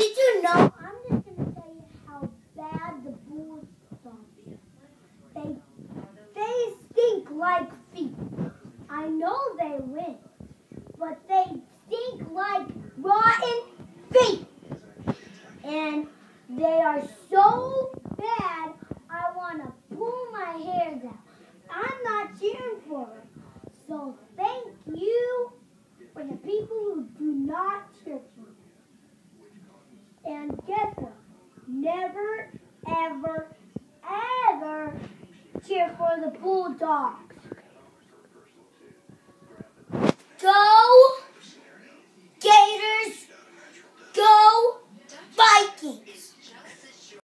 Did you know? I'm just gonna tell you how bad the Bulldogs are. They they stink like feet. I know they win, but they stink like rotten feet. And they are so bad, I want to pull my hairs out. I'm not cheering for them. So thank you for the people who do not cheer for them. And guess what? Never, ever, ever cheer for the Bulldogs. Go